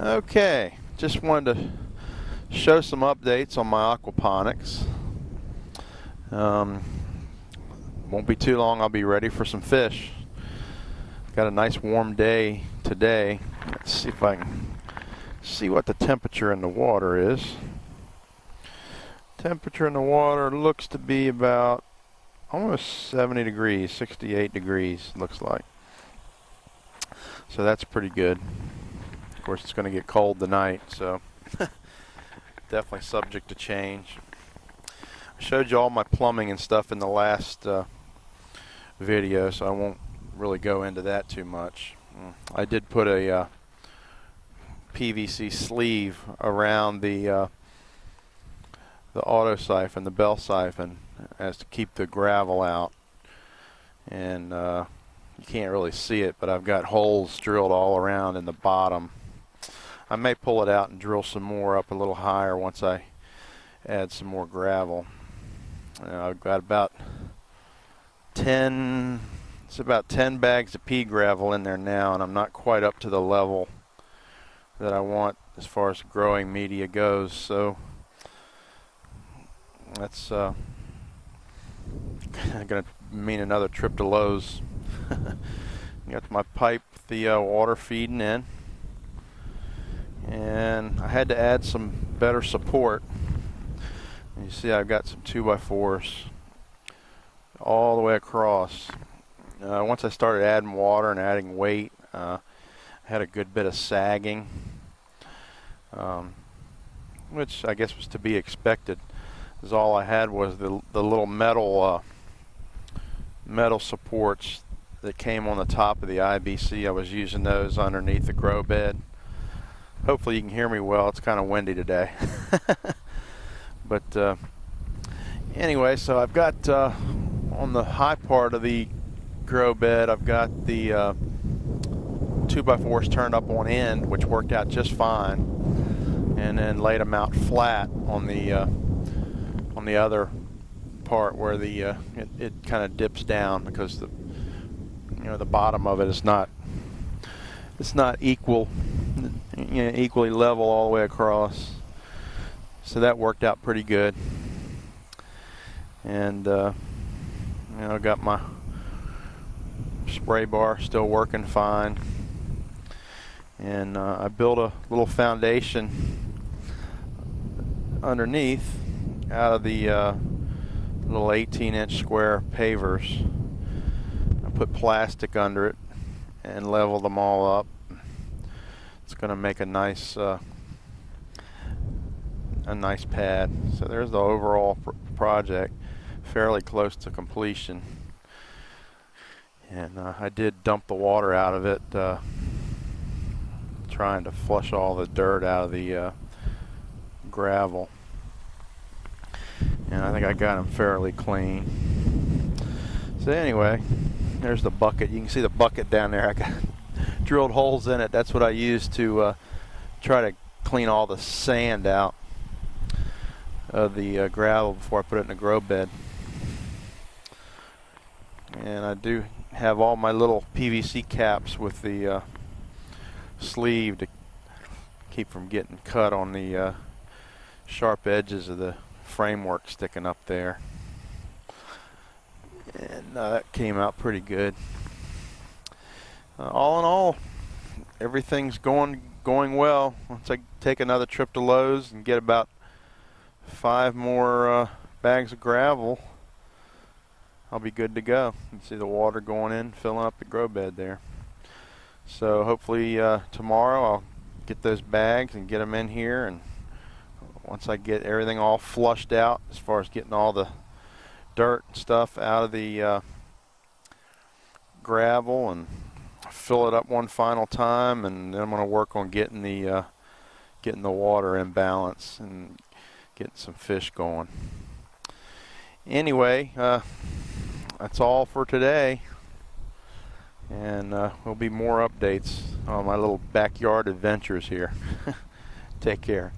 Okay, just wanted to show some updates on my aquaponics. Um, won't be too long, I'll be ready for some fish. Got a nice warm day today. Let's see if I can see what the temperature in the water is. Temperature in the water looks to be about almost 70 degrees, 68 degrees looks like. So that's pretty good course, it's going to get cold tonight, so definitely subject to change. I showed you all my plumbing and stuff in the last uh, video, so I won't really go into that too much. I did put a uh, PVC sleeve around the uh, the auto siphon, the bell siphon, as to keep the gravel out. And uh, you can't really see it, but I've got holes drilled all around in the bottom I may pull it out and drill some more up a little higher once I add some more gravel. Uh, I've got about 10, it's about 10 bags of pea gravel in there now, and I'm not quite up to the level that I want as far as growing media goes. So that's uh, going to mean another trip to Lowe's. got my pipe, the uh, water feeding in and I had to add some better support. You see I've got some 2x4s all the way across. Uh, once I started adding water and adding weight, uh, I had a good bit of sagging, um, which I guess was to be expected. Because all I had was the, the little metal uh, metal supports that came on the top of the IBC. I was using those underneath the grow bed hopefully you can hear me well. It's kind of windy today. but uh, anyway, so I've got uh, on the high part of the grow bed, I've got the uh, 2x4s turned up on end, which worked out just fine. And then laid them out flat on the uh, on the other part where the uh, it, it kind of dips down because the you know the bottom of it is not it's not equal you know, equally level all the way across. So that worked out pretty good. And uh, you know, I got my spray bar still working fine. And uh, I built a little foundation underneath out of the uh, little 18 inch square pavers. I put plastic under it and leveled them all up it's going to make a nice uh, a nice pad. So there's the overall pr project, fairly close to completion. And uh, I did dump the water out of it, uh, trying to flush all the dirt out of the uh, gravel. And I think I got them fairly clean. So anyway, there's the bucket. You can see the bucket down there. I got drilled holes in it. That's what I use to uh, try to clean all the sand out of the uh, gravel before I put it in the grow bed. And I do have all my little PVC caps with the uh, sleeve to keep from getting cut on the uh, sharp edges of the framework sticking up there. And uh, that came out pretty good uh, all in all, everything's going going well. Once I take another trip to Lowe's and get about five more uh, bags of gravel, I'll be good to go. You see the water going in, filling up the grow bed there. So hopefully uh, tomorrow I'll get those bags and get them in here and once I get everything all flushed out as far as getting all the dirt and stuff out of the uh, gravel and fill it up one final time, and then I'm going to work on getting the uh, getting the water in balance and getting some fish going. Anyway, uh, that's all for today, and uh, there'll be more updates on my little backyard adventures here. Take care.